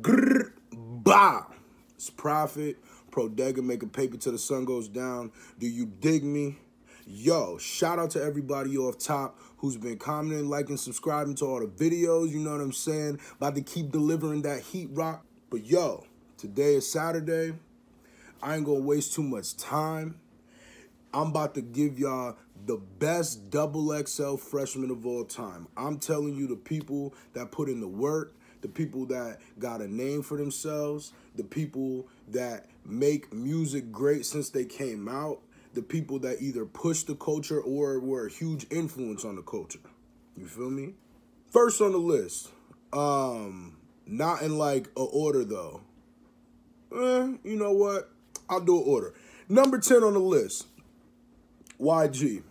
Grrr, bah. It's Proffitt. Prodega making paper till the sun goes down. Do you dig me? Yo, shout out to everybody off top who's been commenting, liking, subscribing to all the videos. You know what I'm saying? About to keep delivering that heat rock. But yo, today is Saturday. I ain't gonna waste too much time. I'm about to give y'all the best double XL freshman of all time. I'm telling you the people that put in the work, the people that got a name for themselves, the people that make music great since they came out, the people that either pushed the culture or were a huge influence on the culture. You feel me? First on the list, um, not in like a order though. Eh, you know what? I'll do an order. Number 10 on the list, YG.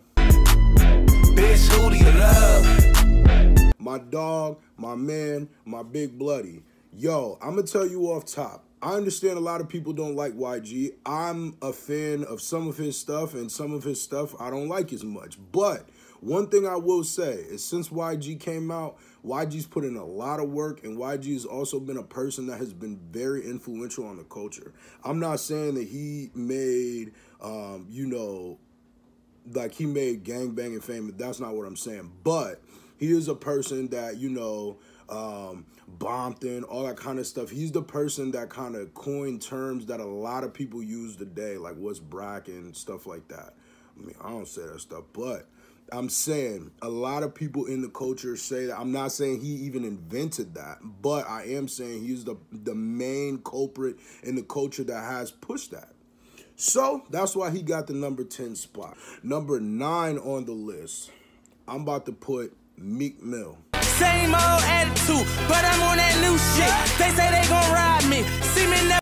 Bitch, who do you love? My dog, my man, my big bloody. Yo, I'm gonna tell you off top. I understand a lot of people don't like YG. I'm a fan of some of his stuff, and some of his stuff I don't like as much. But one thing I will say is since YG came out, YG's put in a lot of work, and YG has also been a person that has been very influential on the culture. I'm not saying that he made, um, you know, like he made gangbanging famous. That's not what I'm saying. But he is a person that, you know, um, Bompton, all that kind of stuff. He's the person that kind of coined terms that a lot of people use today, like what's brack and stuff like that. I mean, I don't say that stuff, but I'm saying a lot of people in the culture say that. I'm not saying he even invented that, but I am saying he's the the main culprit in the culture that has pushed that. So that's why he got the number 10 spot. Number nine on the list, I'm about to put Meek Mill. Same old attitude, but I'm on that new shit. They say they gon' ride me. See me never.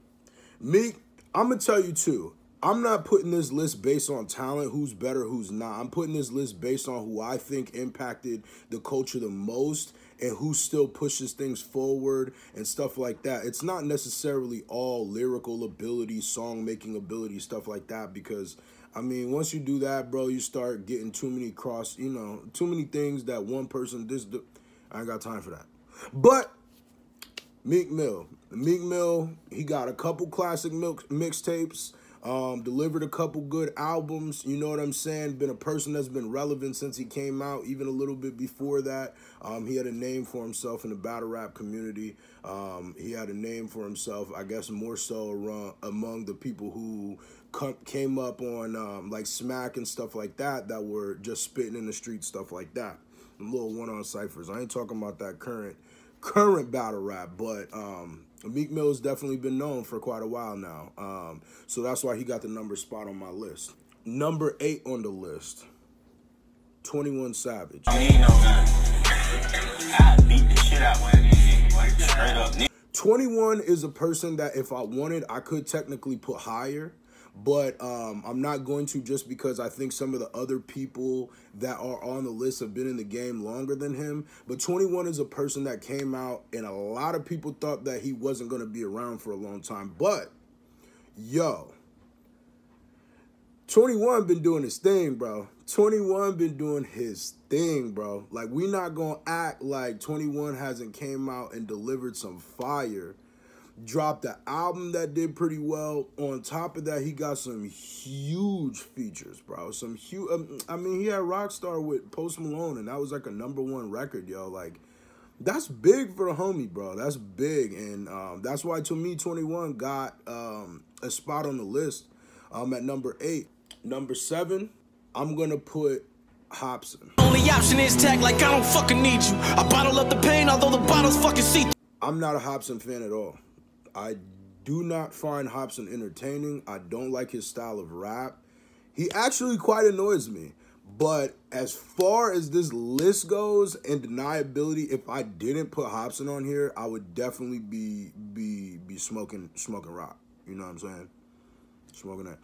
Meek, I'm gonna tell you too. I'm not putting this list based on talent, who's better, who's not. I'm putting this list based on who I think impacted the culture the most and who still pushes things forward and stuff like that. It's not necessarily all lyrical ability, song making ability, stuff like that, because I mean, once you do that, bro, you start getting too many cross, you know, too many things that one person this I ain't got time for that. But Meek Mill. Meek Mill, he got a couple classic milk mixtapes. Um, delivered a couple good albums, you know what I'm saying? Been a person that's been relevant since he came out, even a little bit before that. Um, he had a name for himself in the battle rap community. Um, he had a name for himself, I guess, more so around, among the people who came up on um, like Smack and stuff like that, that were just spitting in the street, stuff like that. Little one-on ciphers. I ain't talking about that current current battle rap, but um, Meek Mill's definitely been known for quite a while now. Um, so that's why he got the number spot on my list. Number eight on the list, 21 Savage. I ain't no gun. I beat the shit out one of these niggas, like 21 is a person that if I wanted, I could technically put higher but um, I'm not going to just because I think some of the other people that are on the list have been in the game longer than him. But 21 is a person that came out, and a lot of people thought that he wasn't going to be around for a long time. But, yo, 21 been doing his thing, bro. 21 been doing his thing, bro. Like, we not going to act like 21 hasn't came out and delivered some fire dropped an album that did pretty well. On top of that, he got some huge features, bro. Some huge. Um, I mean, he had Rockstar with Post Malone, and that was like a number one record, yo. Like, that's big for a homie, bro. That's big, and um, that's why to me, Twenty One got um, a spot on the list. Um, at number eight, number seven, I'm gonna put Hopsin. Only option is tech, like I don't fucking need you. I bottle up the pain, although the bottle's fucking see. I'm not a Hopsin fan at all. I do not find Hopsin entertaining. I don't like his style of rap. He actually quite annoys me. But as far as this list goes and deniability, if I didn't put Hopsin on here, I would definitely be be be smoking smoking rock. You know what I'm saying? Smoking that.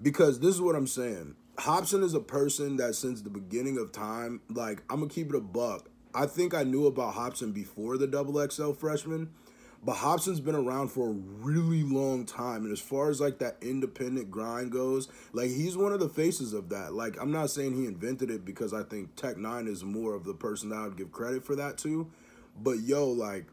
Because this is what I'm saying. Hopsin is a person that since the beginning of time, like I'm gonna keep it a buck. I think I knew about Hopsin before the double XL freshman but Hopsin's been around for a really long time. And as far as like that independent grind goes, like he's one of the faces of that. Like I'm not saying he invented it because I think Tech N9ne is more of the person that I would give credit for that to. But yo, like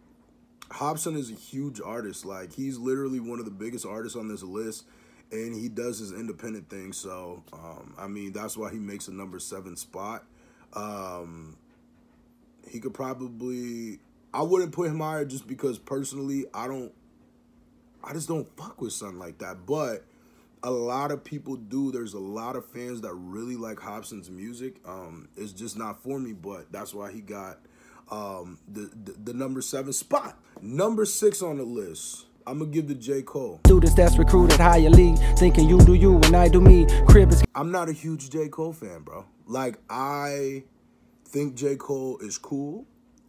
Hopsin is a huge artist. Like he's literally one of the biggest artists on this list, and he does his independent thing. So, um, I mean, that's why he makes a number seven spot. Um, he could probably. I wouldn't put him higher just because personally, I don't. I just don't fuck with something like that. But a lot of people do. There's a lot of fans that really like Hopsin's music. Um, it's just not for me, but that's why he got um, the, the the number seven spot. Number six on the list. I'm gonna give to J. Cole. Students that's recruited higher league, thinking you do you and I do me. Crib is I'm not a huge J. Cole fan, bro. Like I think J. Cole is cool.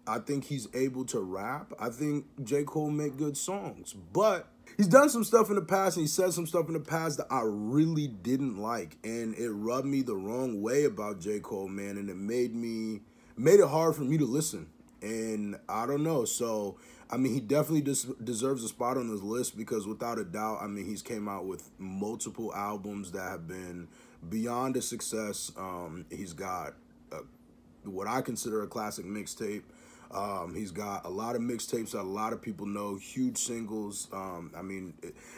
I think he's able to rap. I think J. Cole make good songs. But he's done some stuff in the past and he said some stuff in the past that I really didn't like. And it rubbed me the wrong way about J. Cole, man. And it made me made it hard for me to listen. And I don't know. So I mean, he definitely des- deserves a spot on this list because, without a doubt, I mean, he's came out with multiple albums that have been beyond a success. Um, he's got a, what I consider a classic mixtape. Um, he's got a lot of mixtapes that a lot of people know, huge singles. Um, I mean,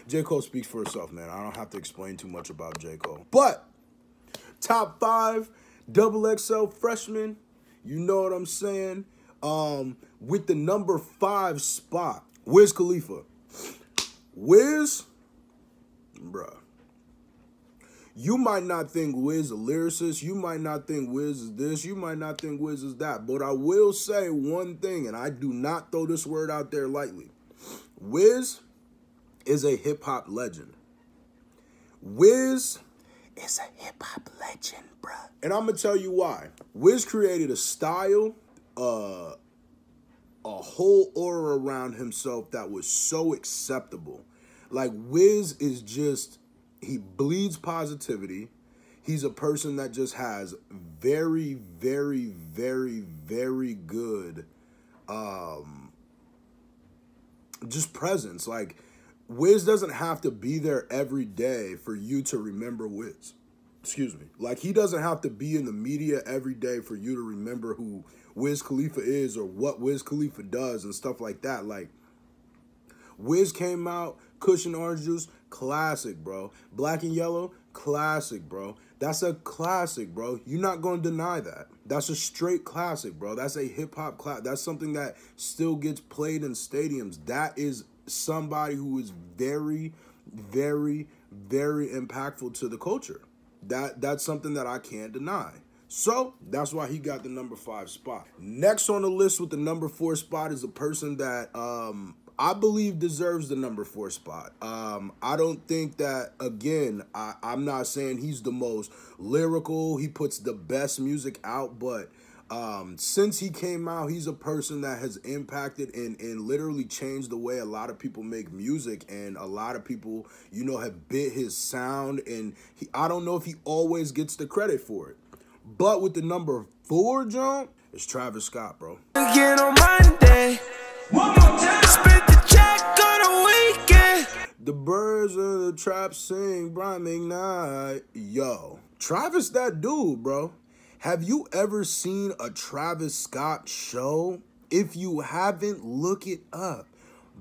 J. Cole speaks for itself, man. I don't have to explain too much about J. Cole. But top five, double XL freshman, you know what I'm saying? Um, with the number five spot, Wiz Khalifa. Wiz, bruh. You might not think Wiz a lyricist. You might not think Wiz is this. You might not think Wiz is that. But I will say one thing, and I do not throw this word out there lightly. Wiz is a hip hop legend. Wiz is a hip hop legend, bruh. And I'm gonna tell you why. Wiz created a style, uh, a whole aura around himself that was so acceptable. Like Wiz is just he bleeds positivity. He's a person that just has very, very, very, very good um just presence. Like Wiz doesn't have to be there every day for you to remember Wiz. Excuse me. Like he doesn't have to be in the media every day for you to remember who Wiz Khalifa is or what Wiz Khalifa does and stuff like that. Like Wiz came out, Kush and Orange Juice, classic, bro. Black and Yellow, classic, bro. That's a classic, bro. You're not going to deny that. That's a straight classic, bro. That's a hip hop class. That's something that still gets played in stadiums. That is somebody who is very, very, very impactful to the culture. That that's something that I can't deny. So that's why he got the number five spot. Next on the list with the number four spot is a person that um I believe deserves the number four spot. Um, I don't think that again. I, I'm not saying he's the most lyrical. He puts the best music out, but um, since he came out, he's a person that has impacted and and literally changed the way a lot of people make music, and a lot of people, you know, have bit his sound. And he, I don't know if he always gets the credit for it, but with the number four jump, it's Travis Scott, bro. The birds of the trap sing Brian McKnight. Yo, Travis, that dude, bro. Have you ever seen a Travis Scott show? If you haven't, look it up.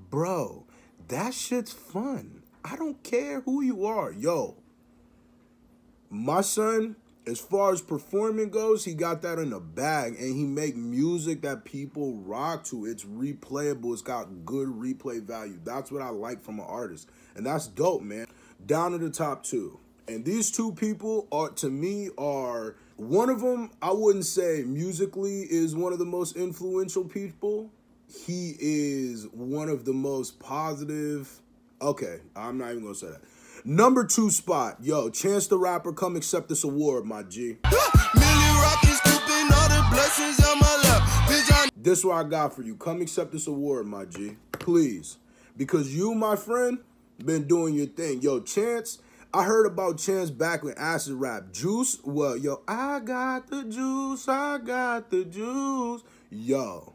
Bro, that shit's fun. I don't care who you are. Yo, my son, as far as performing goes, he got that in the bag and he make music that people rock to. It's replayable. It's got good replay value. That's what I like from an artist. And that's dope, man. Down to the top two. And these two people are to me are one of them I wouldn't say musically is one of the most influential people. He is one of the most positive. Okay, I'm not even to say that. Number two spot, yo, Chance the Rapper, come accept this award, my G. This what I got for you. Come accept this award, my G. Please. Because you, my friend, been doing your thing. Yo, Chance, I heard about Chance back when acid rap. Juice, well, yo, I got the juice, I got the juice. Yo,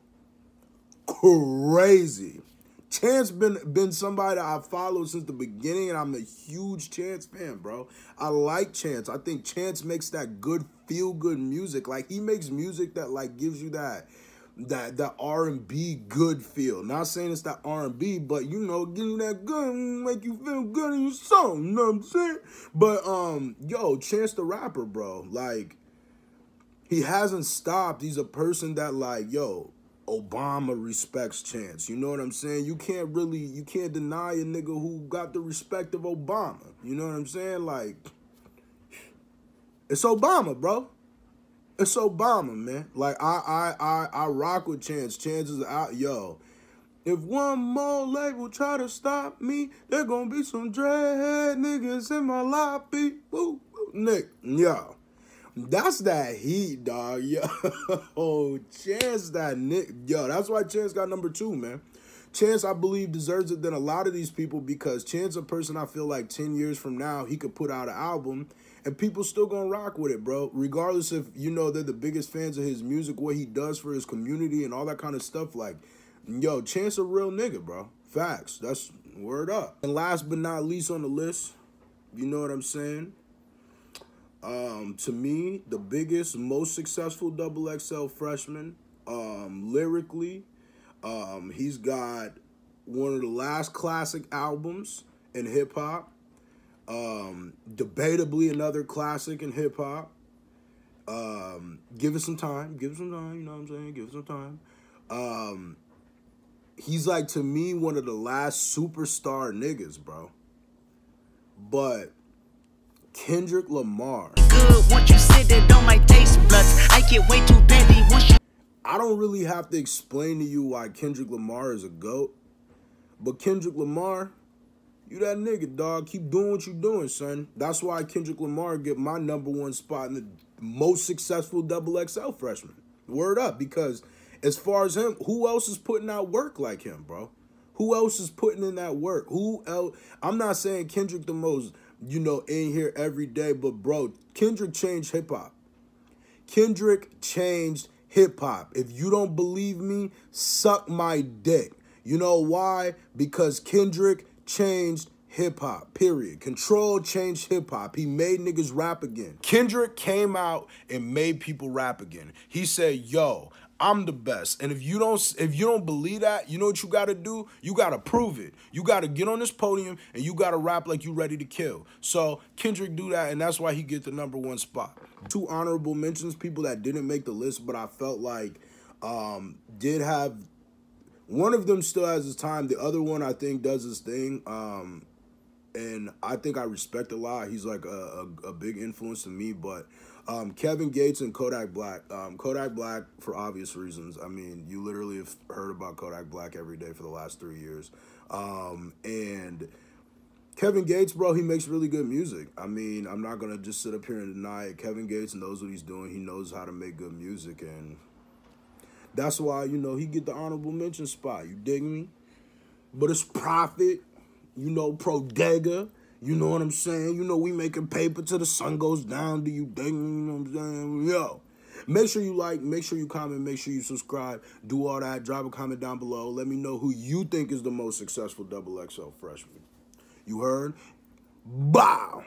crazy. Chance been been somebody that I've followed since the beginning, and I'm a huge Chance fan, bro. I like Chance. I think Chance makes that good feel good music. Like he makes music that like gives you that that that R and B good feel. Not saying it's that R and B, but you know, give you that good, make you feel good in your soul. You know what I'm saying? But um, yo, Chance the Rapper, bro, like he hasn't stopped. He's a person that like, yo, Obama respects Chance. You know what I'm saying? You can't really, you can't deny a nigga who got the respect of Obama. You know what I'm saying? Like, it's Obama, bro. It's Obama, man. Like I I I I rock with Chance. Chance is out, yo. If one more label try to stop me, there gonna be some dreadhead niggas in my lobby. Woo, woo, Nick, yo. That's that heat, dog. Yo, oh, Chance that Nick. Yo, that's why Chance got number two, man. Chance, I believe, deserves it than a lot of these people because Chance, a person I feel like 10 years from now, he could put out an album and people still gonna rock with it, bro. Regardless if you know they're the biggest fans of his music, what he does for his community, and all that kind of stuff. Like, yo, Chance a real nigga, bro. Facts. That's word up. And last but not least on the list, you know what I'm saying? Um, to me, the biggest, most successful double XL freshman, um, lyrically, um, he's got one of the last classic albums in hip hop. Um, debatably another classic in hip hop. Um, give it some time. Give it some time. You know what I'm saying? Give it some time. Um, he's like to me one of the last superstar niggas, bro. But Kendrick Lamar. Good once you sit it on my taste buds. I get way too petty once you. I don't really have to explain to you why Kendrick Lamar is a GOAT. But Kendrick Lamar, you that nigga, dog. Keep doing what you doing, son. That's why Kendrick Lamar get my number one spot in the most successful double XL freshman. Word up, because as far as him, who else is putting out work like him, bro? Who else is putting in that work? Who else? I'm not saying Kendrick the most, you know, in here every day, but bro, Kendrick changed hip hop. Kendrick changed hip hop. If you don't believe me, suck my dick. You know why? Because Kendrick changed hip hop, period. Control changed hip hop. He made niggas rap again. Kendrick came out and made people rap again. He said, yo, I'm the best. And if you don't if you don't believe that, you know what you gotta do? You gotta prove it. You gotta get on this podium and you gotta rap like you ready to kill. So Kendrick do that, and that's why he get the number one spot. Two honorable mentions, people that didn't make the list, but I felt like um, did have one of them still has his time. The other one I think does his thing. Um, and I think I respect a lot. He's like a, a, a big influence to me, but um, Kevin Gates and Kodak Black. Um, Kodak Black, for obvious reasons. I mean, you literally have heard about Kodak Black every day for the last three years. Um, and Kevin Gates, bro, he makes really good music. I mean, I'm not gonna just sit up here and deny it. Kevin Gates knows what he's doing. He knows how to make good music, and that's why you know he get the honorable mention spot. You dig me? But it's Proffitt, you know, Prodega. You know what I'm saying? You know we making paper till the sun goes down. Do you me? You know what I'm saying? Yo. Make sure you like, make sure you comment, make sure you subscribe, do all that. Drop a comment down below. Let me know who you think is the most successful double XL freshman. You heard? Bow.